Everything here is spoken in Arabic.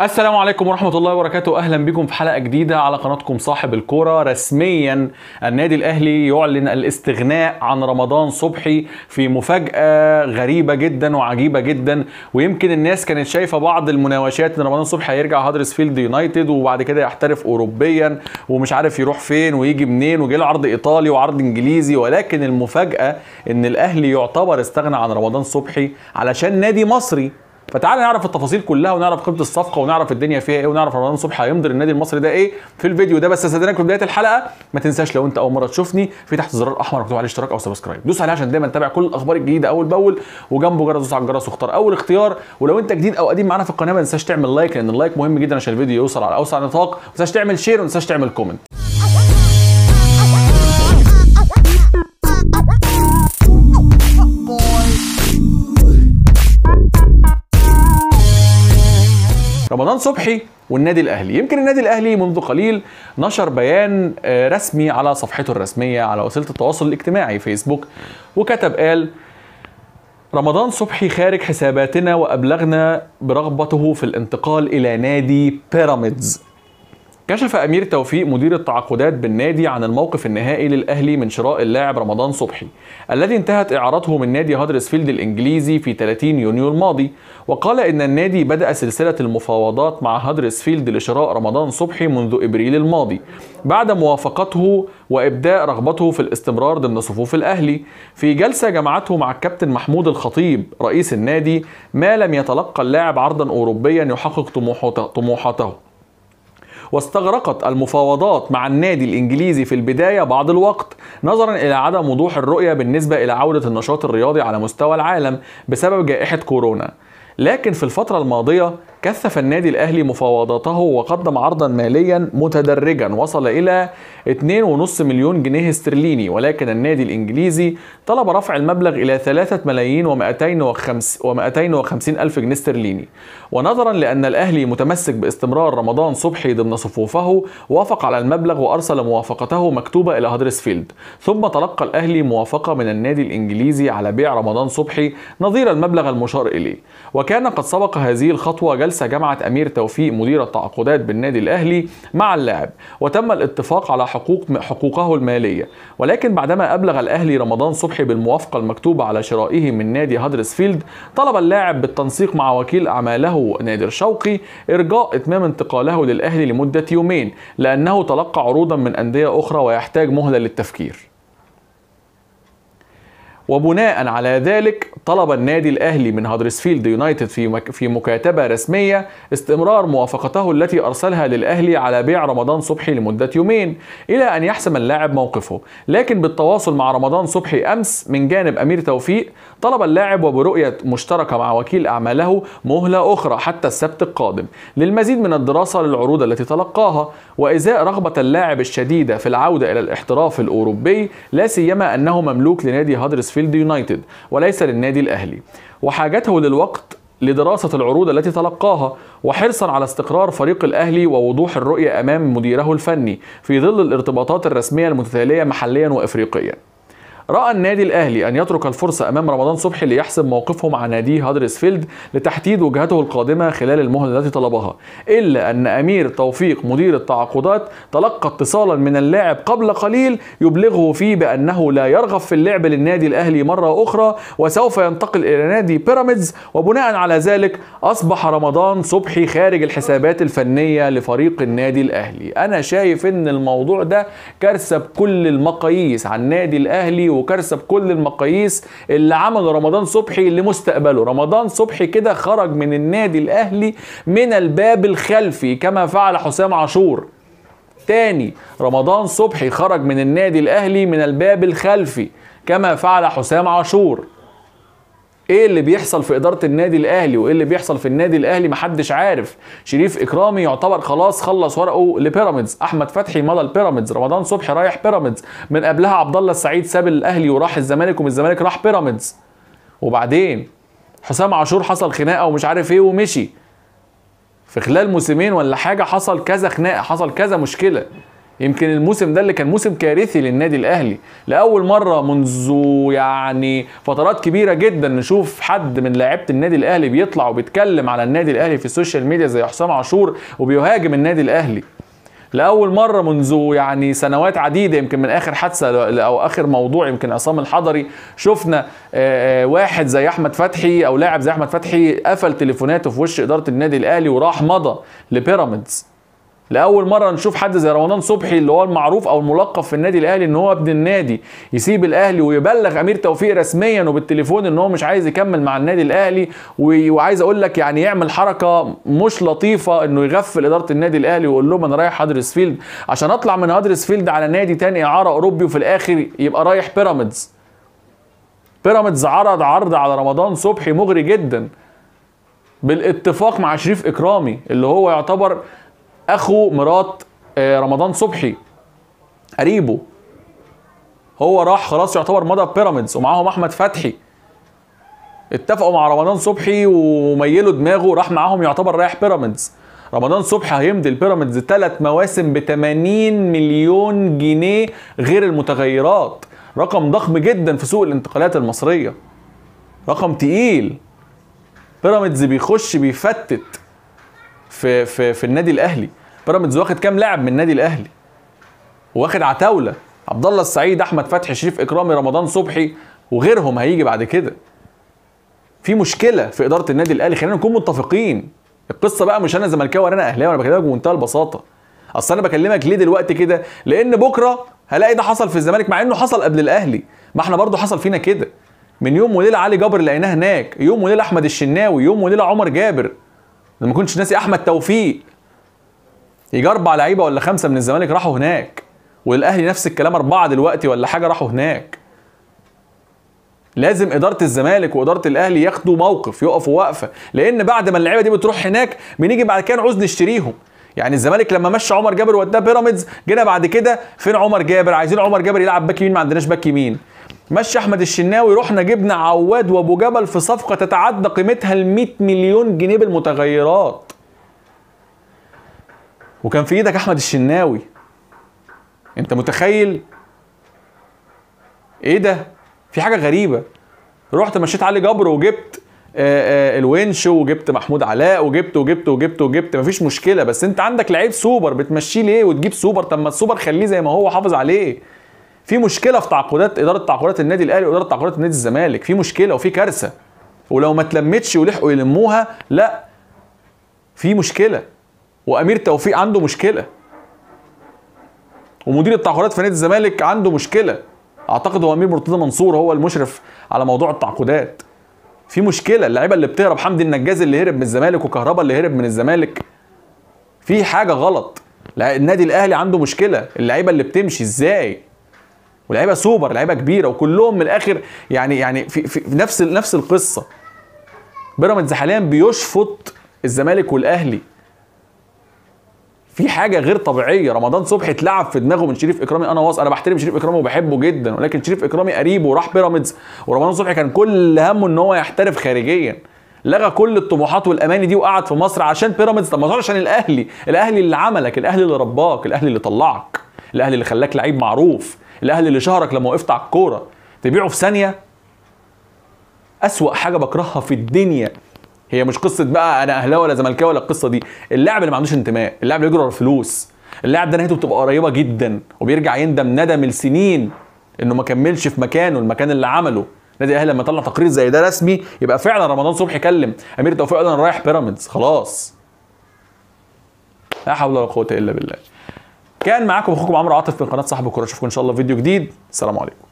السلام عليكم ورحمة الله وبركاته. أهلا بكم في حلقة جديدة على قناتكم صاحب الكورة. رسميا النادي الأهلي يعلن الاستغناء عن رمضان صبحي في مفاجأة غريبة جدا وعجيبة جدا. ويمكن الناس كانت شايفة بعض المناوشات إن رمضان صبحي هيرجع هادرسفيلد يونايتد وبعد كده يحترف أوروبيا ومش عارف يروح فين ويجي منين وجي له عرض إيطالي وعرض إنجليزي. ولكن المفاجأة إن الأهلي يعتبر استغنى عن رمضان صبحي علشان نادي مصري. فتعالى نعرف التفاصيل كلها ونعرف قيمة الصفقة ونعرف الدنيا فيها إيه ونعرف رمضان صبحي هيمضي النادي المصري ده إيه في الفيديو ده. بس استاذنك في بداية الحلقة ما تنساش لو انت اول مرة تشوفني في تحت زرار احمر مكتوب عليه اشتراك أو subscribe. دوس عليه عشان دايما تتابع كل الأخبار الجديدة أول بأول وجنبه جرس دوس على الجرس واختار. أول اختيار ولو انت جديد أو قديم معانا في القناة ما تنساش تعمل like لأن ال like مهم جدا عشان الفيديو يوصل على أوسع نطاق ما تنساش تعمل share وما تنساش تعمل comment. رمضان صبحي والنادي الأهلي. يمكن النادي الأهلي منذ قليل نشر بيان آه، رسمي على صفحته الرسمية على وسيلة التواصل الاجتماعي فيسبوك وكتب قال رمضان صبحي خارج حساباتنا وأبلغنا برغبته في الانتقال إلى نادي بيراميدز. كشف أمير توفيق مدير التعاقدات بالنادي عن الموقف النهائي للأهلي من شراء اللاعب رمضان صبحي الذي انتهت إعارته من نادي هادرسفيلد الإنجليزي في 30 يونيو الماضي. وقال إن النادي بدأ سلسلة المفاوضات مع هادرسفيلد لشراء رمضان صبحي منذ إبريل الماضي بعد موافقته وإبداء رغبته في الاستمرار ضمن صفوف الأهلي. في جلسة جمعته مع الكابتن محمود الخطيب رئيس النادي ما لم يتلقى اللاعب عرضا اوروبيا يحقق طموحاته. واستغرقت المفاوضات مع النادي الإنجليزي في البداية بعض الوقت نظرا إلى عدم وضوح الرؤية بالنسبة إلى عودة النشاط الرياضي على مستوى العالم بسبب جائحة كورونا. لكن في الفترة الماضية كثف النادي الأهلي مفاوضاته وقدم عرضا ماليا متدرجا وصل إلى 2.5 مليون جنيه استرليني. ولكن النادي الإنجليزي طلب رفع المبلغ إلى 3 ملايين و250 ألف جنيه استرليني. ونظرا لأن الأهلي متمسك باستمرار رمضان صبحي ضمن صفوفه وافق على المبلغ وأرسل موافقته مكتوبة إلى هدرسفيلد. ثم تلقى الأهلي موافقة من النادي الإنجليزي على بيع رمضان صبحي نظير المبلغ المشار إليه. وكان قد سبق هذه الخطوة جلسة جمعة أمير توفيق مدير التعاقدات بالنادي الأهلي مع اللاعب وتم الاتفاق على حقوق حقوقه المالية. ولكن بعدما أبلغ الأهلي رمضان صبحي بالموافقة المكتوبة على شرائه من نادي هدرسفيلد طلب اللاعب بالتنسيق مع وكيل أعماله نادر شوقي إرجاء إتمام انتقاله للأهلي لمدة يومين لأنه تلقى عروضا من أندية أخرى ويحتاج مهلة للتفكير. وبناء على ذلك طلب النادي الأهلي من هادرسفيلد يونايتد في في مكاتبة رسمية استمرار موافقته التي أرسلها للأهلي على بيع رمضان صبحي لمدة يومين إلى أن يحسم اللاعب موقفه، لكن بالتواصل مع رمضان صبحي أمس من جانب أمير توفيق طلب اللاعب وبرؤية مشتركة مع وكيل أعماله مهلة أخرى حتى السبت القادم. للمزيد من الدراسة للعروض التي تلقاها وإزاء رغبة اللاعب الشديدة في العودة إلى الاحتراف الأوروبي لا سيما أنه مملوك لنادي هادرسفيلد يونايتد وليس للنادي الأهلي. وحاجته للوقت لدراسة العروض التي تلقاها وحرصا على استقرار فريق الأهلي ووضوح الرؤية أمام مديره الفني في ظل الارتباطات الرسمية المتتالية محليا وإفريقيا. رأى النادي الأهلي أن يترك الفرصة أمام رمضان صبحي ليحسم موقفه مع ناديه هادرسفيلد لتحديد وجهته القادمة خلال المهلة التي طلبها إلا أن أمير توفيق مدير التعاقدات تلقى اتصالا من اللاعب قبل قليل يبلغه فيه بأنه لا يرغب في اللعب للنادي الأهلي مرة أخرى وسوف ينتقل إلى نادي بيراميدز وبناء على ذلك أصبح رمضان صبحي خارج الحسابات الفنية لفريق النادي الأهلي. أنا شايف أن الموضوع ده كارثة بكل المقاييس عن النادي الأهلي وكارثة بكل المقاييس اللي عمله رمضان صبحي لمستقبله. رمضان صبحي كده خرج من النادي الأهلي من الباب الخلفي كما فعل حسام عاشور. تاني رمضان صبحي خرج من النادي الأهلي من الباب الخلفي كما فعل حسام عاشور. إيه اللي بيحصل في إدارة النادي الأهلي وإيه اللي بيحصل في النادي الأهلي محدش عارف. شريف إكرامي يعتبر خلاص خلص ورقه لبيراميدز. أحمد فتحي مضى لبيراميدز. رمضان صبحي رايح بيراميدز. من قبلها عبد الله السعيد ساب الأهلي وراح الزمالك ومن الزمالك راح بيراميدز. وبعدين حسام عاشور حصل خناقة ومش عارف إيه ومشي. في خلال موسمين ولا حاجة حصل كذا خناقة حصل كذا مشكلة. يمكن الموسم ده اللي كان موسم كارثي للنادي الأهلي. لأول مرة منذ يعني فترات كبيرة جدا نشوف حد من لعيبه النادي الأهلي بيطلع وبيتكلم على النادي الأهلي في ال social media زي حسام عاشور وبيهاجم النادي الأهلي. لأول مرة منذ يعني سنوات عديدة يمكن من آخر حادثة أو آخر موضوع يمكن عصام الحضري شفنا آه، آه، واحد زي أحمد فتحي أو لاعب زي أحمد فتحي قفل تليفوناته في وش إدارة النادي الأهلي وراح مضى لبيراميدز. لأول مرة نشوف حد زي رمضان صبحي اللي هو المعروف أو الملقب في النادي الأهلي إن هو ابن النادي يسيب الأهلي ويبلغ أمير توفيق رسميا وبالتليفون إن هو مش عايز يكمل مع النادي الأهلي وعايز أقول لك يعني يعمل حركة مش لطيفة إنه يغفل إدارة النادي الأهلي ويقول لهم أنا رايح هادرسفيلد عشان أطلع من هادرسفيلد على نادي تاني اعاره أوروبي وفي الآخر يبقى رايح بيراميدز. بيراميدز عرض عرض على رمضان صبحي مغري جدا بالاتفاق مع شريف إكرامي اللي هو يعتبر أخو مرات آه، رمضان صبحي قريبه. هو راح خلاص يعتبر مضى بيراميدز ومعاهم أحمد فتحي. اتفقوا مع رمضان صبحي وميلوا دماغه راح معاهم يعتبر رايح بيراميدز رمضان صبحي هيمضي البيراميدز ثلاث مواسم ب 80 مليون جنيه غير المتغيرات. رقم ضخم جدا في سوق الانتقالات المصرية. رقم تقيل. بيراميدز بيخش بيفتت في في في النادي الأهلي. بيراميدز واخد كام لاعب من النادي الأهلي؟ واخد عتاولة عبد الله السعيد أحمد فتحي شريف إكرامي رمضان صبحي وغيرهم هيجي بعد كده. في مشكلة في إدارة النادي الأهلي خلينا نكون متفقين. القصة بقى مش أنا زملكاوي ولا أنا أهلاوي أنا بكلمك بمنتهى البساطة. أصل أنا بكلمك ليه دلوقتي كده؟ لأن بكرة هلاقي ده حصل في الزمالك مع إنه حصل قبل الأهلي. ما إحنا برضو حصل فينا كده. من يوم وليلة علي جابر لقيناه هناك يوم وليلة أحمد الشناوي يوم وليلة عمر جابر. ما كنتش ناسي أحمد توفيق. يجي أربع لعيبة ولا خمسة من الزمالك راحوا هناك والأهلي نفس الكلام أربعة دلوقتي ولا حاجة راحوا هناك. لازم إدارة الزمالك وإدارة الأهلي ياخدوا موقف يقفوا وقفة لأن بعد ما اللعيبة دي بتروح هناك بنيجي بعد كده نعوز نشتريهم. يعني الزمالك لما مشى عمر جابر وداه بيراميدز جينا بعد كده فين عمر جابر؟ عايزين عمر جابر يلعب back يمين ما عندناش back يمين. مشى أحمد الشناوي رحنا جبنا عواد وأبو جبل في صفقة تتعدى قيمتها ال 100 مليون جنيه بالمتغيرات. وكان في إيدك احمد الشناوي. انت متخيل؟ إيه ده؟ في حاجة غريبة. رحت مشيت علي جبر وجبت آه، آه، الونش وجبت محمود علاء وجبت وجبت وجبت وجبت. مفيش مشكلة بس انت عندك لعيب سوبر بتمشيه ليه وتجيب سوبر؟ طب ما السوبر خليه زي ما هو حافظ عليه. في مشكلة في تعاقدات إدارة تعاقدات النادي الأهلي وإدارة تعاقدات النادي الزمالك. في مشكلة وفي كارثة. ولو ما اتلمتش ولحقوا يلموها لا. في مشكلة. وامير توفيق عنده مشكله ومدير التعاقدات في نادي الزمالك عنده مشكله اعتقد هو امير مرتضى منصور هو المشرف على موضوع التعاقدات في مشكله اللعيبه اللي بتهرب حمدي النجاز اللي هرب من الزمالك وكهربا اللي هرب من الزمالك في حاجة غلط النادي الاهلي عنده مشكله اللعيبه اللي بتمشي إزاي ولعيبه سوبر لعيبه كبيره وكلهم من الآخر يعني يعني في, في في نفس نفس القصة بيراميدز حاليا بيشفط الزمالك والأهلي. في حاجة غير طبيعية. رمضان صبحي اتلعب في دماغه من شريف إكرامي. أنا واثق أنا بحترم شريف إكرامي وبحبه جدا ولكن شريف إكرامي قريبه وراح بيراميدز. ورمضان صبحي كان كل همه إن هو يحترف خارجيا. لغى كل الطموحات والأماني دي وقعد في مصر عشان بيراميدز. طب ما تروحش عشان الأهلي. الأهلي اللي عملك الأهلي اللي رباك الأهلي اللي طلعك. الأهلي اللي خلاك لعيب معروف. الأهلي اللي شهرك لما وقفت على الكورة. تبيعه في ثانية؟ أسوأ حاجة بكرهها في الدنيا. هي مش قصة بقى أنا أهلاوي ولا زملكاوي ولا القصة دي. اللاعب اللي ما عندوش انتماء اللاعب اللي بيجري الفلوس اللاعب ده نهايته بتبقى قريبة جدا وبيرجع يندم ندم السنين إنه ما كملش في مكانه المكان اللي عمله. نادي الأهلي لما يطلع تقرير زي ده رسمي يبقى فعلا رمضان صبحي كلم أمير توفيق قال أنا رايح بيراميدز خلاص. لا حول ولا قوة إلا بالله. كان معاكم أخوكم عمرو عاطف من قناة صاحب الكورة. أشوفكم إن شاء الله في فيديو جديد. السلام عليكم.